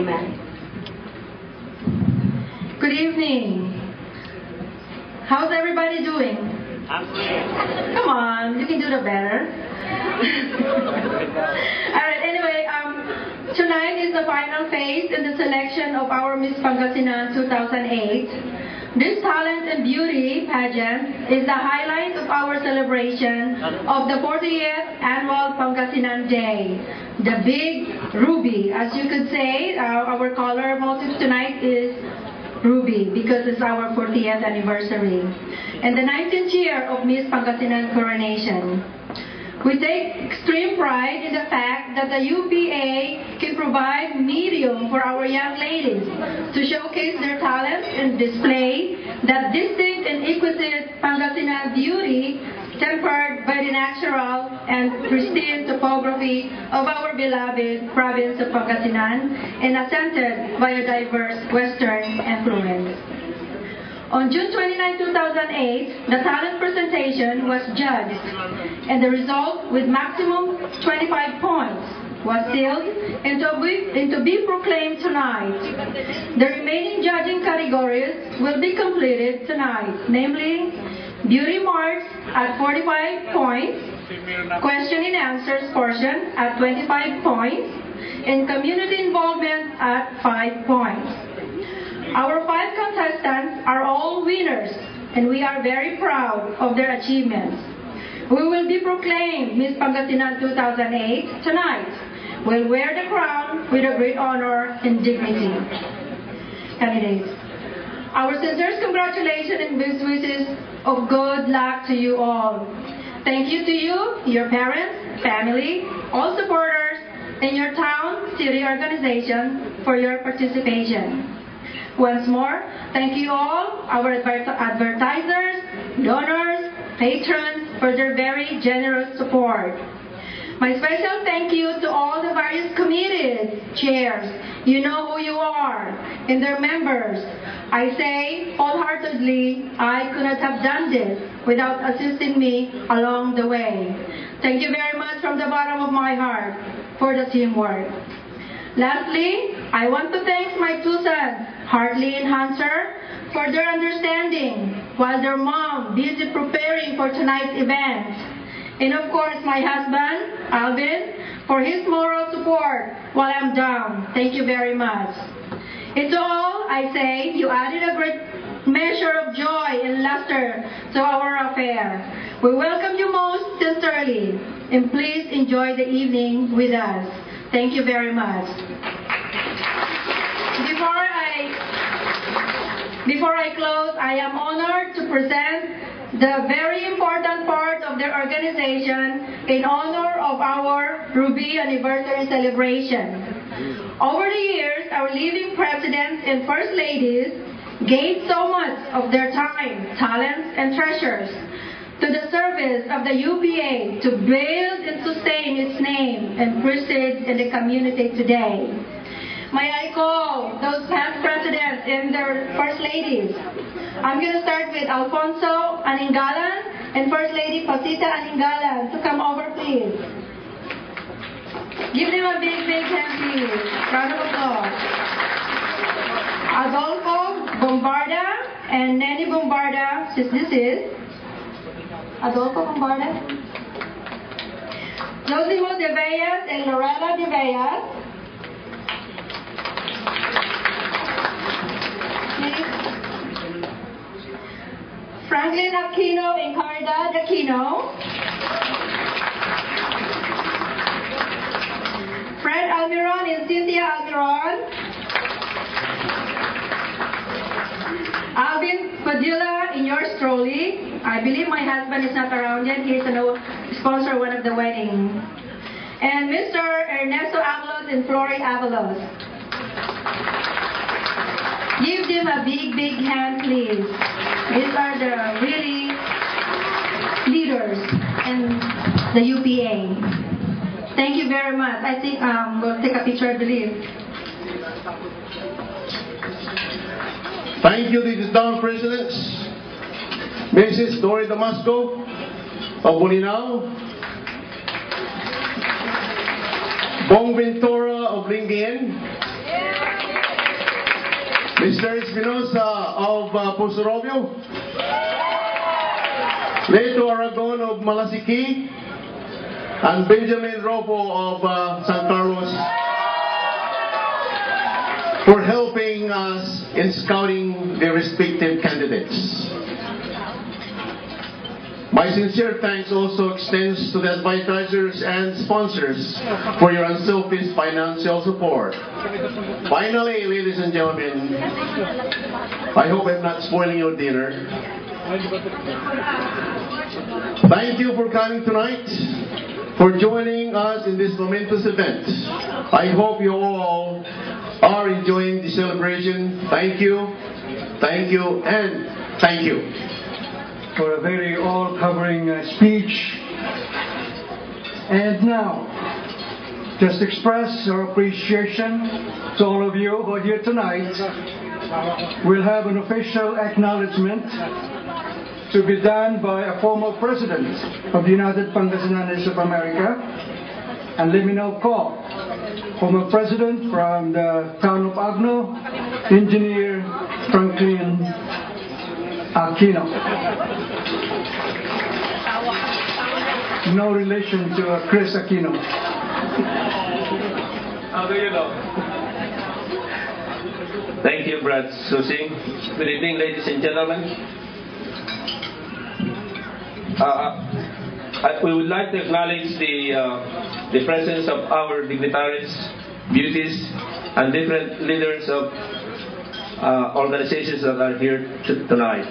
Amen. Good evening. How's everybody doing? Come on, you can do the better. Alright, anyway, um, tonight is the final phase in the selection of our Miss Pangasinan 2008. This talent and beauty pageant is the highlight of our celebration of the 40th annual Pangasinan Day. The big ruby, as you could say, uh, our color motif tonight is Ruby because it's our 40th anniversary and the 19th year of Miss Pangasinan coronation. We take extreme pride in the fact that the UPA can provide medium for our young ladies to showcase their talents and display that distinct and exquisite Pangasinan beauty tempered by the natural and pristine topography of our beloved province of Pangasinan and accented by a diverse Western influence. On June 29, 2008, the talent presentation was judged, and the result, with maximum 25 points, was sealed and to be, and to be proclaimed tonight. The remaining judging categories will be completed tonight, namely Beauty Marks at 45 points, Question and Answers portion at 25 points, and Community Involvement at 5 points. Our five contestants are all winners, and we are very proud of their achievements. We will be proclaimed Miss Pangasinan 2008 tonight. We'll wear the crown with a great honor and dignity. Candidates, our sincere congratulations and best wishes of good luck to you all. Thank you to you, your parents, family, all supporters, and your town, city organization for your participation. Once more, thank you all, our adver- advertisers, donors, patrons, for their very generous support. My special thank you to all the various committees, chairs, you know who you are, and their members. I say wholeheartedly, I could not have done this without assisting me along the way. Thank you very much from the bottom of my heart for the teamwork. Lastly, I want to thank my two sons, Hartley and Hunter, for their understanding while their mom busy preparing for tonight's event. And of course, my husband, Alvin, for his moral support while I'm down. Thank you very much. It's all, I say, you added a great measure of joy and luster to our affair. We welcome you most sincerely, and please enjoy the evening with us. Thank you very much. Before I, before I close, I am honored to present the very important part of the organization in honor of our Ruby anniversary celebration. Over the years, our living presidents and first ladies gave so much of their time, talents, and treasures to the service of the UPA to build and sustain its name and prestige in the community today. May I call those past presidents and their first ladies. I'm going to start with Alfonso Aningalan and First Lady Pasita Aningalan to come over, please. Give them a big, big hand, please. Round of applause. Adolfo Bombarda and Nanny Bombarda, since this is Adolfo Bombarda. Josimo de and Loretta de. Franklin Aquino and Caridad Aquino. Fred Almiron and Cynthia Almiron. Alvin Padilla in yours truly. I believe my husband is not around yet. He's a sponsor one of the wedding. And Mr. Ernesto Abalos and Flori Abalos. Give them a big, big hand, please. These are the really leaders in the UPA. Thank you very much. I think um, we'll take a picture, I believe. Thank you, these town presidents. Mrs. Dory Damasco of Bolinao. Bong Ventura of Lingayen. Mr. Espinosa of uh, Pozorrubio, Leto Aragon of Malasiqui, and Benjamin Ropo of uh, San Carlos for helping us in scouting the respective candidates. My sincere thanks also extends to the advisors and sponsors for your unselfish financial support. Finally, ladies and gentlemen, I hope I'm not spoiling your dinner. Thank you for coming tonight, for joining us in this momentous event. I hope you all are enjoying the celebration. Thank you, thank you, and thank you. For a very all-covering uh, speech. And now, just express our appreciation to all of you who are here tonight. We'll have an official acknowledgement to be done by a former president of the United Pangasinanes of America, and let me now call former president from the town of Agno, engineer Franklin Aquino. No relation to uh, Kris Aquino. How do you know? Thank you, Brad Susi. Good evening, ladies and gentlemen. Uh, I, we would like to acknowledge the, uh, the presence of our dignitaries, beauties, and different leaders of uh, organizations that are here t- tonight.